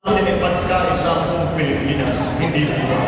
Ang pagkaisa kong Pilipinas, hindi Pilipinas.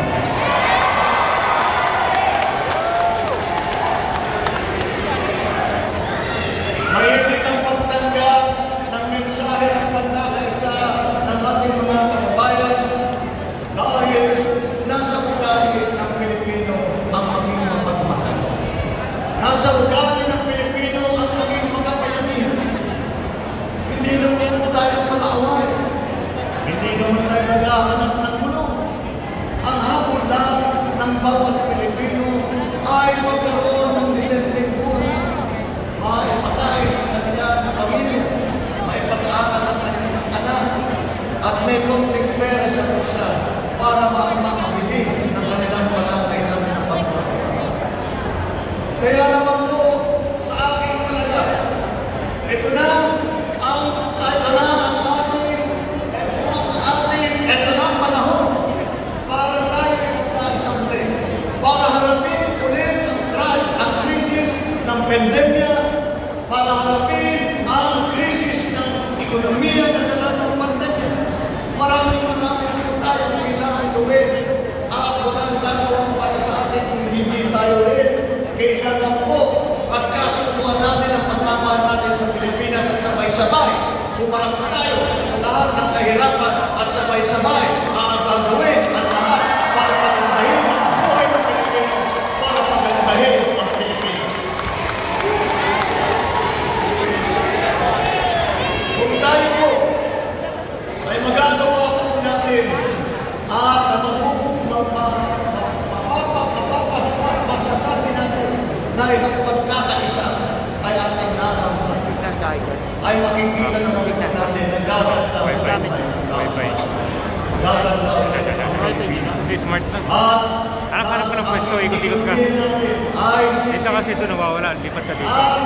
dito, nawawala. Lipat ka dito. Ah,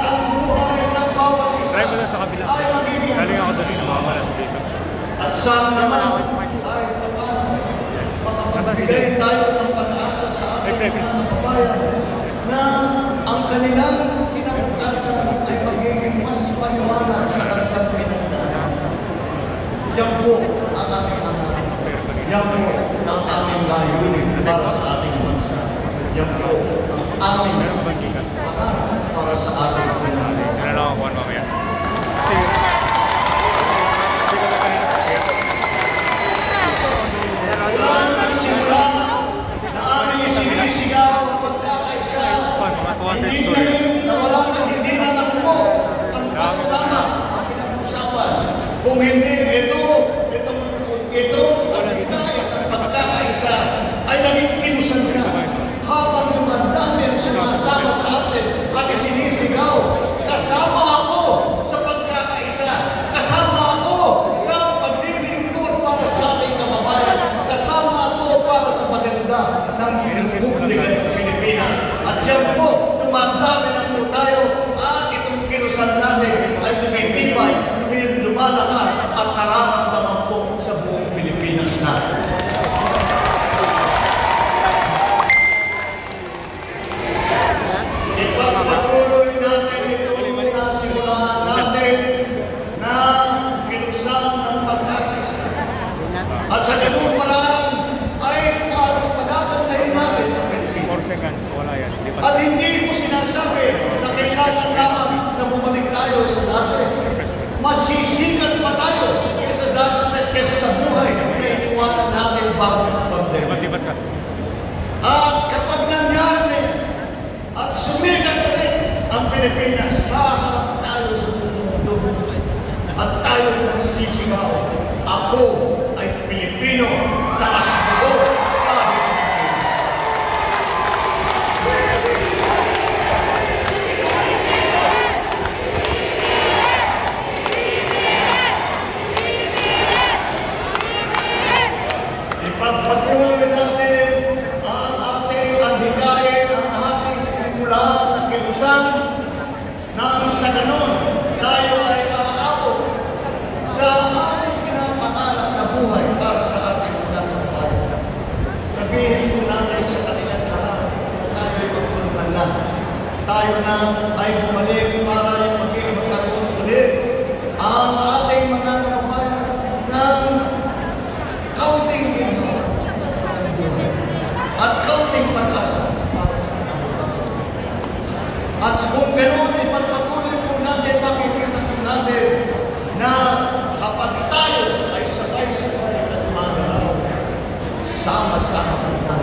Try mo na sa kabila. Galing ako doon, eh. nawawala sa dito. At saan naman ako smart. Mapagbigay tayo ng pag-asa sa ating mga kabayan na ang kanilang kinabukasan ay magiging mas maliwanag sa kanilang pinagdaanan. Yan po ang aming hanap. Yan po ang aming layunin para sa ating bansa yung ang aming para sa ating pinangyari. At hindi mo sinasabi na kailangan lamang na bumalik tayo sa dati. Masisikat pa tayo kaysa, sa, kaysa sa buhay na iniwanan natin bago ng pandemya. At kapag nangyari at sumikat ulit ang Pilipinas, haharap tayo sa mundo. At tayo nagsisigaw, ako ay Pilipino. tayo na ay bumalik para yung magkakaroon ulit ang ating mga kapatid ng counting minutes at counting panlasa at kung ganun ipagpatuloy po natin makikita po natin na kapag tayo ay sabay-sabay at magalaw sama-sama po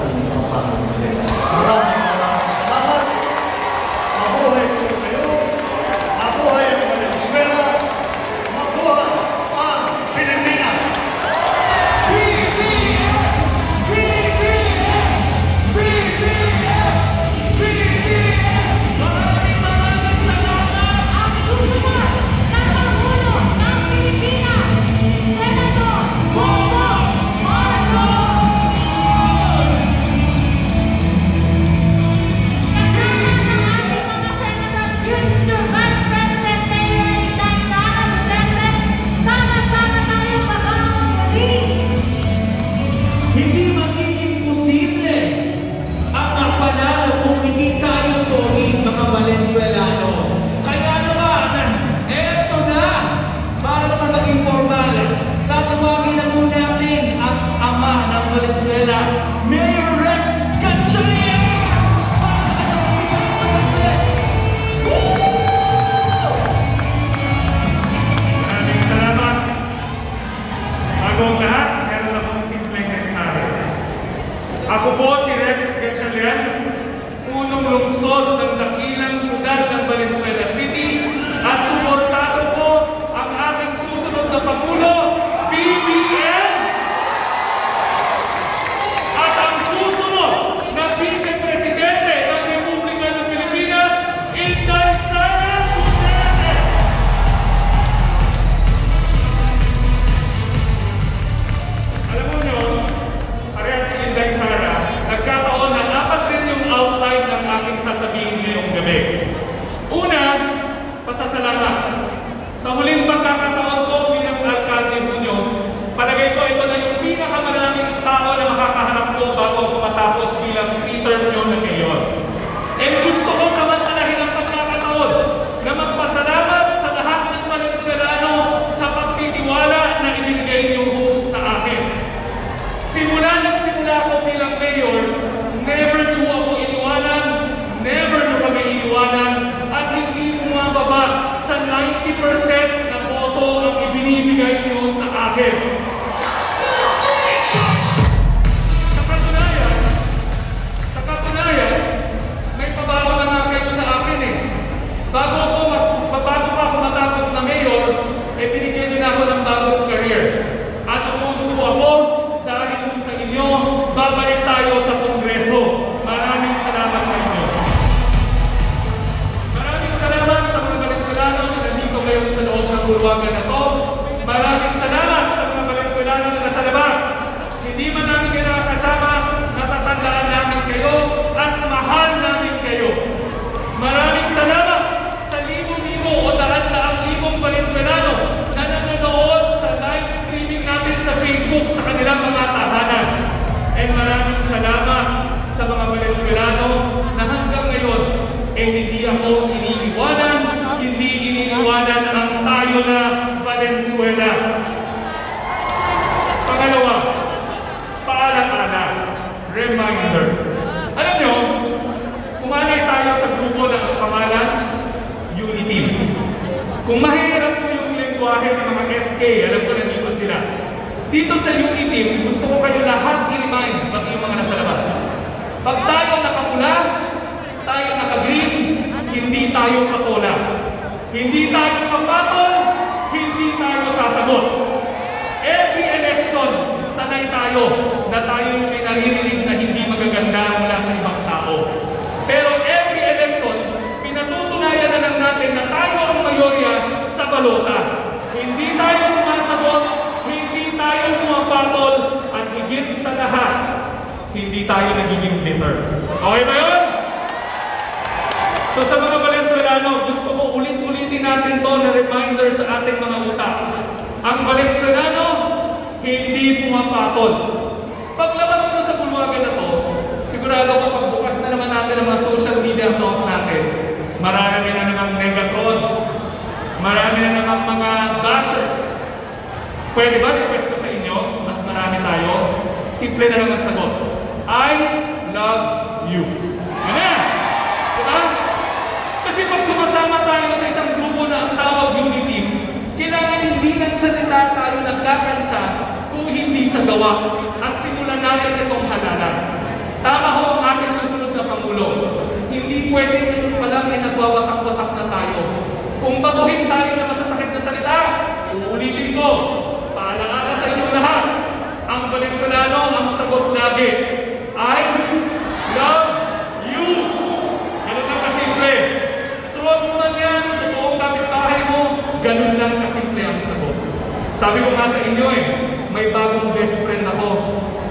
ibinibigay niyo sa akin. Eh hindi ako iniiwanan, hindi iniiwanan ang tayo na Valenzuela. Pangalawa, paalala, reminder. Alam nyo, kumanay tayo sa grupo ng pangalan, Unity. Kung mahirap po yung lengguwahe ng mga SK, alam ko na dito sila. Dito sa Unity, gusto ko kayo lahat i-remind, pati yung mga nasa labas. Pag tayo nakapula, tayo naka-green, hindi tayo patola. Hindi tayo papatol, hindi tayo sasagot. Every election, sanay tayo na tayo yung may naririnig na hindi magaganda mula sa ibang tao. Pero every election, pinatutunayan na lang natin na tayo ang mayorya sa balota. Hindi tayo sumasagot, hindi tayo pumapatol, at higit sa lahat, hindi tayo nagiging bitter. Okay ba yun? So sa mga Valenzuelano, gusto ko ulit-ulitin natin to na reminder sa ating mga utak. Ang Valenzuelano, hindi pumapatol. Paglabas mo sa bulwagan na to, sigurado ko pagbukas na naman natin ang mga social media account natin, marami na namang megatrons, marami na namang mga bashers. Pwede ba request ko sa inyo, mas marami tayo, simple na lang ang sagot. I love you. Yun na! Diba? Kasi pag sumasama tayo sa isang grupo na ang tawag unity, kailangan hindi nagsalita tayo nagkakaisa kung hindi sa gawa at simulan natin itong halalan. Tama ho ang ating susunod na Pangulo. Hindi pwede ngayon pa lang ay nagwawatak-watak na tayo. Kung batuhin tayo na masasakit na salita, uulitin ko, paalala sa inyong lahat, ang Valenzuelano ang sagot lagi, I love you. Ganun lang kasimple. Trolls man yan, totoong kapitbahay mo, ganun lang kasimple ang sagot. Sabi ko nga sa inyo eh, may bagong best friend ako.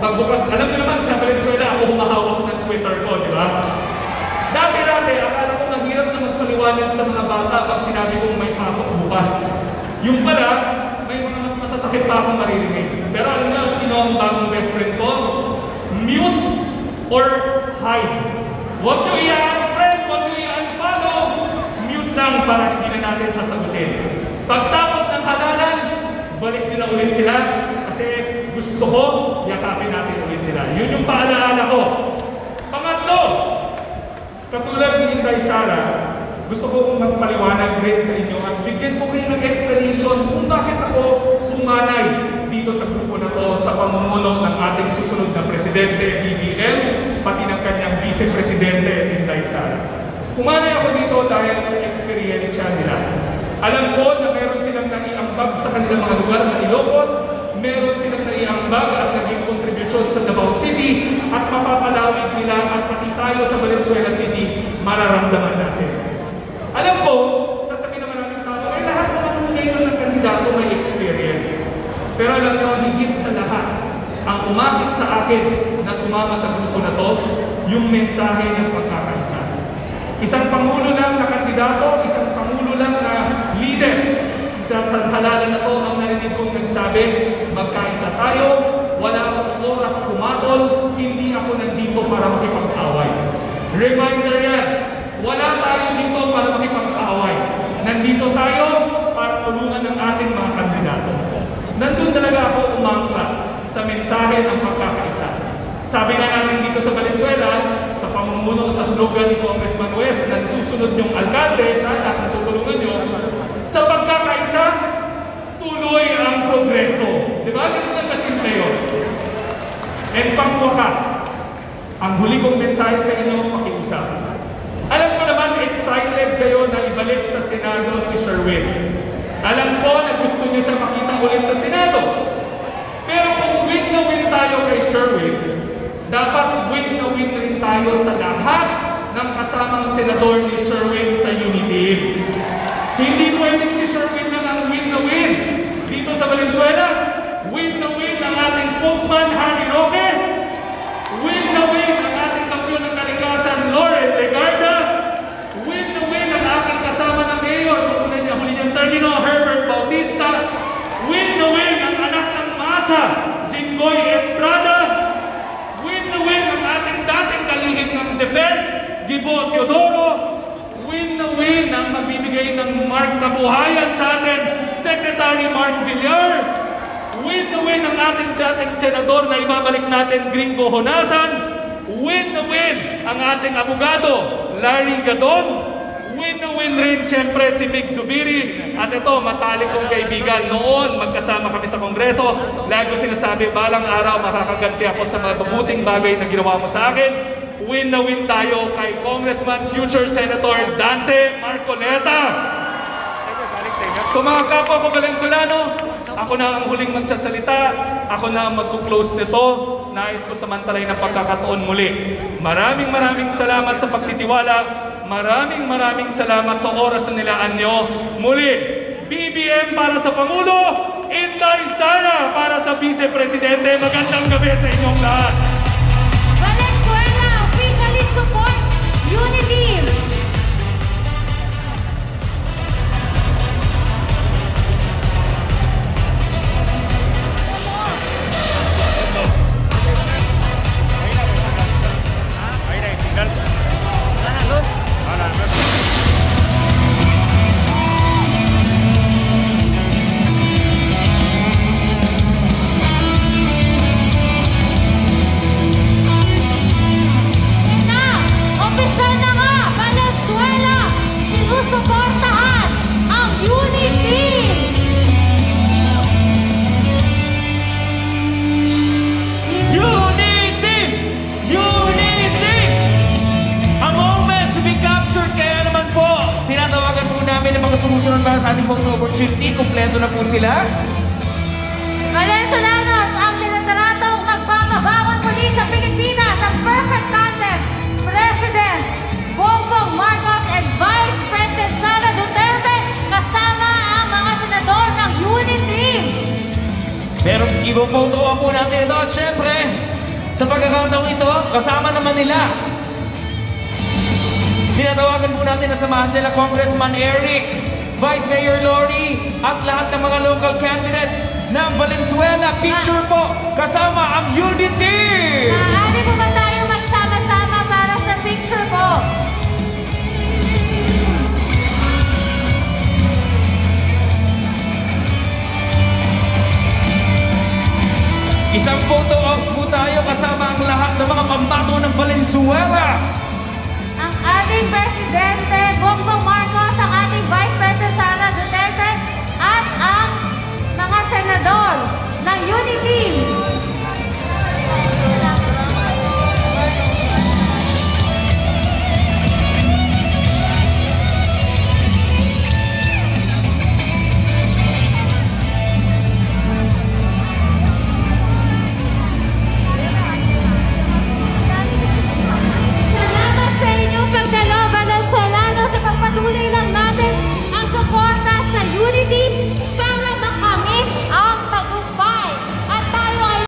Pagbukas, alam niyo naman sa Valenzuela, ako humahawak ng Twitter ko, di ba? Dati-dati, akala ko mahirap na magpaliwanag sa mga bata pag sinabi kong may pasok bukas. Yung pala, may mga mas masasakit pa akong maririnig. Pero alam niyo, sino ang bagong best friend ko? Mute or hide. Huwag niyo i-unfriend, huwag niyo i-unfollow. Mute lang para hindi na natin sasagutin. Pagtapos ng halalan, balik din na ulit sila kasi gusto ko, yakapin natin ulit sila. Yun yung paalaala ko. Pangatlo, katulad ni Inday Sara, gusto ko magpaliwanag rin sa inyo at bigyan ko kayo ng explanation kung bakit ako humanay dito sa grupo na to sa pamumuno ng ating susunod na presidente, BBM, Vice Presidente Inday Sara. Pumanay ako dito dahil sa experience nila. Alam ko na meron silang naiambag sa kanilang mga lugar sa Ilocos, meron naiambag at naging kontribusyon sa Davao City at mapapalawig nila at pati tayo sa Valenzuela City mararamdaman natin. Alam ko, sasabihin naman natin tao, ay lahat naman ng mayroon ng kandidato may experience. Pero alam niyo, higit sa lahat, ang umakit sa akin na sumama sa grupo na to, yung mensahe ng pagkakaisa. Isang pangulo lang na kandidato, isang pangulo lang na leader. Sa halalan na to, ang narinig kong nagsabi, magkaisa tayo, wala akong oras pumatol, hindi ako nandito para makipag-away. Reminder yan, wala tayo dito para makipag-away. Nandito tayo para tulungan ng ating mga kandidato. Nandun talaga ako umangkla sa mensahe ng pagkakaisa. Sabi nga namin dito sa Valenzuela, sa pamumuno sa slogan ni Congressman West, na susunod yung alkalde, sana kung tutulungan nyo, sa pagkakaisa, tuloy ang progreso. Di ba? Ganun lang kasimple yun. And pangwakas, ang huli kong mensahe sa inyo, pakiusap. Alam ko naman, excited kayo na ibalik sa Senado si Sherwin. Alam ko na gusto niyo siya makita ulit sa Senado. Pero kung win na win tayo kay Sherwin, dapat win na win rin tayo sa lahat ng kasamang senador ni Sherwin sa Unity. Hindi pwedeng si Sherwin lang ang win na win. Dito sa Valenzuela, win na win ang ating spokesman, Harry Roque. Win na win ang ating kampiyon ng kalikasan, Lauren Legarda. Win na win ang aking kasama na mayor, noong una niya huli niyang termino, Herbert Bautista. Win na win ang anak ng masa, Jinggoy Estrada. Win na win ang ating dating kalihim ng defense, Gibo Teodoro. Win na win ang magbibigay ng mark kabuhayan sa atin, Secretary Mark Villar. Win na win ang ating dating senador na ibabalik natin, Gringo Honasan. Win na ang ating abogado, Larry Gadon. Win na win rin siyempre si Mig Zubiri. At ito, matalik kong kaibigan. Noon, magkasama kami sa Kongreso. Lagi sinasabi, balang araw makakaganti ako sa mga mabuting bagay na ginawa mo sa akin. Win na win tayo kay Congressman Future Senator Dante Marcoleta. So mga kapwa ko Valenzuelano, ako na ang huling magsasalita, ako na ang magkuklose nito, nais ko samantalay ng pagkakataon muli. Maraming maraming salamat sa pagtitiwala, maraming maraming salamat sa oras na nilaan nyo. Muli, BBM para sa Pangulo, Inday Sara para sa Vice Presidente. Magandang gabi sa inyong lahat. Sumusunod para sa ating photo opportunity. Kompleto na po sila. Valenzuelanos, ang tinataratong nagbababawan muli sa Pilipinas ang perfect tandem, President Bongbong Marcos and Vice President Sara Duterte kasama ang mga senador ng Unity. Pero ipopoto po natin ito at syempre, sa pagkakataong ito, kasama naman nila. Tinatawagan po natin na samahan sila Congressman Eric, Vice Mayor Lori, at lahat ng mga local candidates ng Valenzuela. Picture po, kasama ang Unity! Maaari po ba tayo magsama-sama para sa picture po? Isang photo op po tayo kasama ang lahat ng mga pambato ng Valenzuela. Ang ating Presidente Bongbong Marcos,